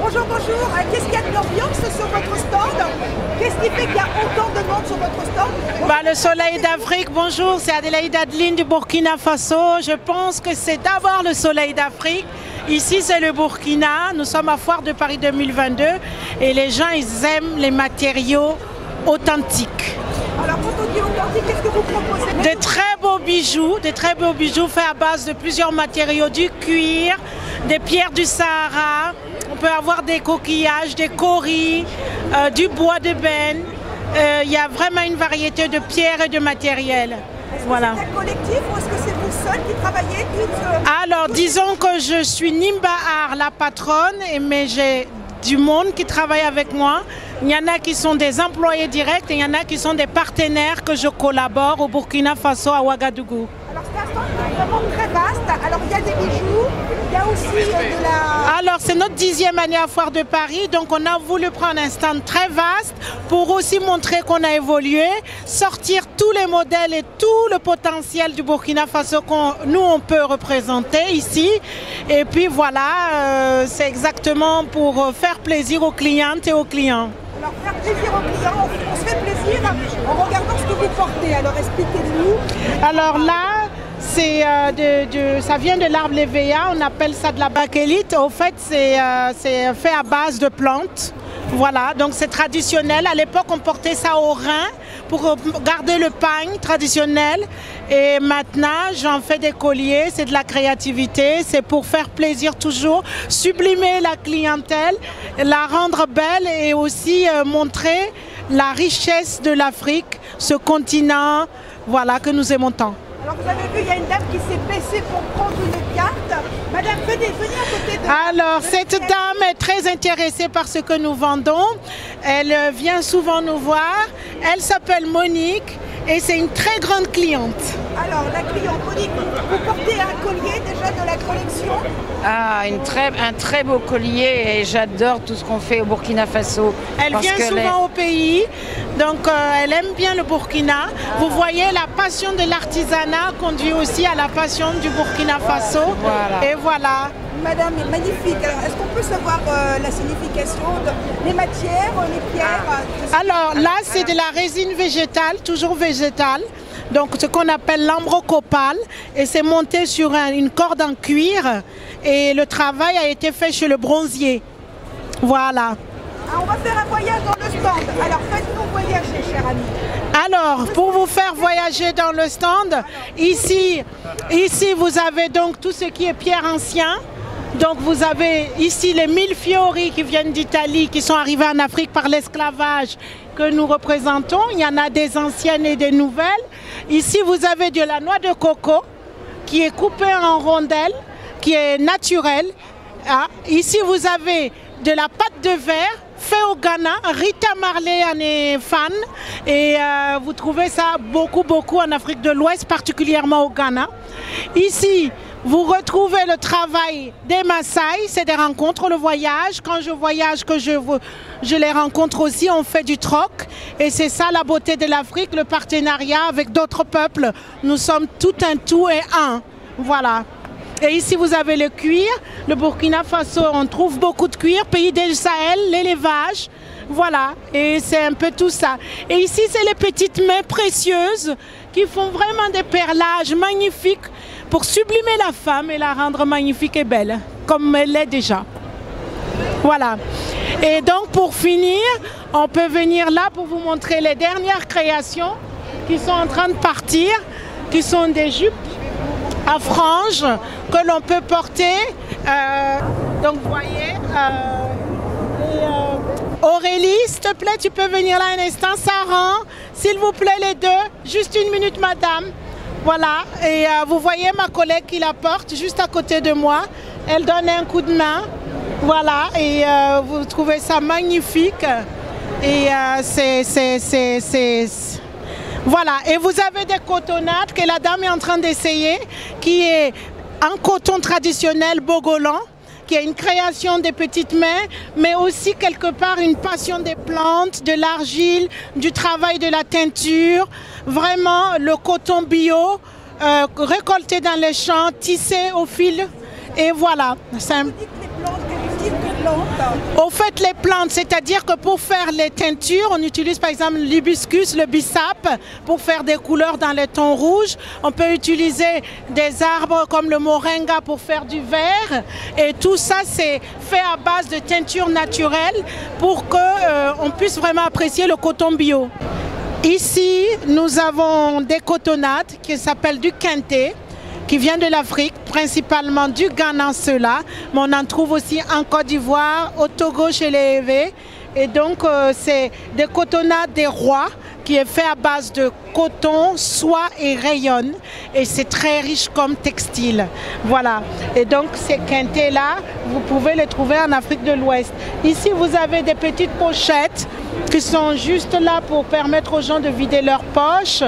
Bonjour, bonjour. Euh, Qu'est-ce qu'il y a de l'ambiance sur votre stand? Qu'est-ce qui fait qu'il y a autant de monde sur votre stand? Bah, le soleil d'Afrique, bonjour, c'est Adélaïde Adeline du Burkina Faso. Je pense que c'est d'abord le soleil d'Afrique. Ici, c'est le Burkina. Nous sommes à Foire de Paris 2022 et les gens, ils aiment les matériaux authentiques. Alors, quand on dit authentique, qu'est-ce que vous proposez? De très beaux bijoux, de très beaux bijoux faits à base de plusieurs matériaux, du cuir, des pierres du Sahara. On peut avoir des coquillages, des coris, euh, du bois de benne. Euh, Il y a vraiment une variété de pierres et de matériel. Voilà. C'est un collectif ou est-ce que c'est vous seul qui travaillez euh, Alors, disons que je suis Nimba Ar, la patronne, mais j'ai du monde qui travaille avec moi. Il y en a qui sont des employés directs et il y en a qui sont des partenaires que je collabore au Burkina Faso, à Ouagadougou. Alors, c'est un stand vraiment très vaste. Alors, il y a des bijoux, il y a aussi euh, de la... Alors, c'est notre dixième année à Foire de Paris, donc on a voulu prendre un stand très vaste pour aussi montrer qu'on a évolué, sortir tous les modèles et tout le potentiel du Burkina Faso qu'on nous on peut représenter ici. Et puis voilà, euh, c'est exactement pour euh, faire plaisir aux clientes et aux clients. Alors, faire plaisir aux clients, on, se fait plaisir en regardant ce que vous portez. Alors, expliquez-nous. Alors là, c'est euh, de, ça vient de l'arbre lévéa, on appelle ça de la bakélite. Au fait, c'est euh, c'est fait à base de plantes. Voilà, donc c'est traditionnel. À l'époque, on portait ça au rein pour euh, garder le pagne traditionnel. Et maintenant, j'en fais des colliers, c'est de la créativité, c'est pour faire plaisir toujours, sublimer la clientèle, la rendre belle et aussi euh, montrer la richesse de l'Afrique, ce continent voilà, que nous aimons tant. Alors, vous avez vu, il y a une dame qui s'est baissée pour prendre une carte. Madame, venez, venez à côté de... Alors, de cette dame est très intéressée par ce que nous vendons. Elle euh, vient souvent nous voir. Elle s'appelle Monique et c'est une très grande cliente. Alors, la cliente Monique, vous portez un collier déjà de la collection. Ah, une très, un très beau collier et j'adore tout ce qu'on fait au Burkina Faso. Elle Parce vient que les- souvent au pays, donc euh, elle aime bien le Burkina. Vous voyez, la passion de l'artisanat conduit aussi à la passion du Burkina Faso. Voilà. Et voilà. Madame est magnifique. Alors, est-ce qu'on peut savoir euh, la signification de les matières, les pierres ça? Alors là, c'est de la résine végétale, toujours végétale. Donc ce qu'on appelle l'ambrocopal. Et c'est monté sur un- une corde en cuir. Et le travail a été fait chez le bronzier. Voilà. Ah, On va faire un voyage dans le stand. Alors, faites-nous voyager, cher ami. Alors, pour vous faire voyager dans le stand, ici, ici vous avez donc tout ce qui est pierre ancien. Donc vous avez ici les mille fiori qui viennent d'Italie, qui sont arrivés en Afrique par l'esclavage que nous représentons. Il y en a des anciennes et des nouvelles. Ici vous avez de la noix de coco qui est coupée en rondelles, qui est naturelle. Ah, ici vous avez de la pâte de verre au Ghana. Rita Marley en est fan et euh, vous trouvez ça beaucoup, beaucoup en Afrique de l'Ouest, particulièrement au Ghana. Ici, vous retrouvez le travail des Maasai, c'est des rencontres, le voyage. Quand je voyage, que je, je les rencontre aussi, on fait du troc. Et c'est ça la beauté de l'Afrique, le partenariat avec d'autres peuples. Nous sommes tout un tout et un. Voilà. Et ici, vous avez le cuir. Le Burkina Faso, on trouve beaucoup de cuir. Pays du Sahel, l'élevage. Voilà. Et c'est un peu tout ça. Et ici, c'est les petites mains précieuses qui font vraiment des perlages magnifiques pour sublimer la femme et la rendre magnifique et belle, comme elle l'est déjà. Voilà. Et donc, pour finir, on peut venir là pour vous montrer les dernières créations qui sont en train de partir, qui sont des jupes à franges que l'on peut porter. Euh, donc, vous voyez. euh, euh, Aurélie, s'il te plaît, tu peux venir là un instant. Sarah, s'il vous plaît, les deux. Juste une minute, madame. Voilà. Et vous voyez ma collègue qui la porte juste à côté de moi. Elle donne un coup de main. Voilà. Et vous trouvez ça magnifique. Et c'est. Voilà, et vous avez des cotonnades que la dame est en train d'essayer, qui est un coton traditionnel bogolan, qui est une création des petites mains, mais aussi quelque part une passion des plantes, de l'argile, du travail de la teinture. Vraiment, le coton bio, euh, récolté dans les champs, tissé au fil. Et voilà. Au fait, les plantes, c'est-à-dire que pour faire les teintures, on utilise par exemple l'hibiscus, le bissap, pour faire des couleurs dans les tons rouges. On peut utiliser des arbres comme le moringa pour faire du vert. Et tout ça, c'est fait à base de teinture naturelle pour qu'on euh, puisse vraiment apprécier le coton bio. Ici, nous avons des cotonnades qui s'appellent du quintet qui vient de l'Afrique, principalement du Ghana, cela, mais on en trouve aussi en Côte d'Ivoire, au Togo chez les Hévé. Et donc, euh, c'est des cotonnades des rois qui est fait à base de coton, soie et rayonne. Et c'est très riche comme textile. Voilà. Et donc, ces quintés-là, vous pouvez les trouver en Afrique de l'Ouest. Ici, vous avez des petites pochettes qui sont juste là pour permettre aux gens de vider leurs poches.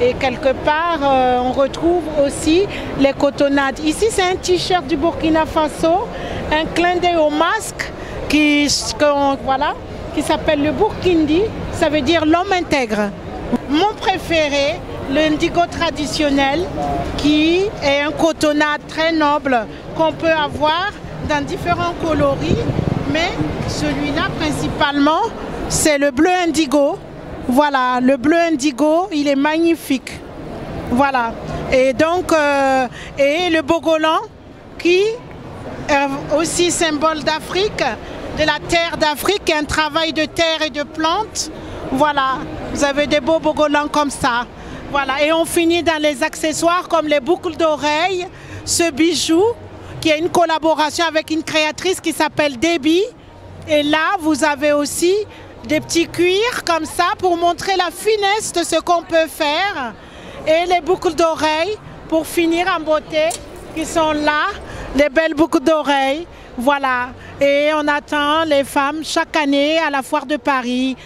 Et quelque part, euh, on retrouve aussi les cotonnades. Ici, c'est un t-shirt du Burkina Faso, un clin d'œil au masque qui, voilà, qui s'appelle le Burkindi, ça veut dire l'homme intègre. Mon préféré, l'indigo traditionnel, qui est un cotonnade très noble qu'on peut avoir dans différents coloris, mais celui-là principalement, c'est le bleu indigo. Voilà, le bleu indigo, il est magnifique. Voilà. Et donc, euh, et le bogolan, qui est aussi symbole d'Afrique, de la terre d'Afrique, un travail de terre et de plantes. Voilà, vous avez des beaux bogolans comme ça. Voilà, et on finit dans les accessoires comme les boucles d'oreilles, ce bijou qui est une collaboration avec une créatrice qui s'appelle Debbie. Et là, vous avez aussi des petits cuirs comme ça pour montrer la finesse de ce qu'on peut faire. Et les boucles d'oreilles pour finir en beauté qui sont là, les belles boucles d'oreilles. Voilà. Et on attend les femmes chaque année à la foire de Paris.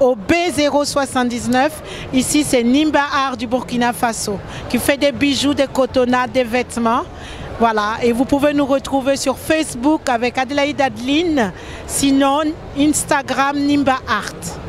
Au B079. Ici, c'est Nimba Art du Burkina Faso qui fait des bijoux, des cotonnades, des vêtements. Voilà, et vous pouvez nous retrouver sur Facebook avec Adelaide Adeline, sinon Instagram Nimba Art.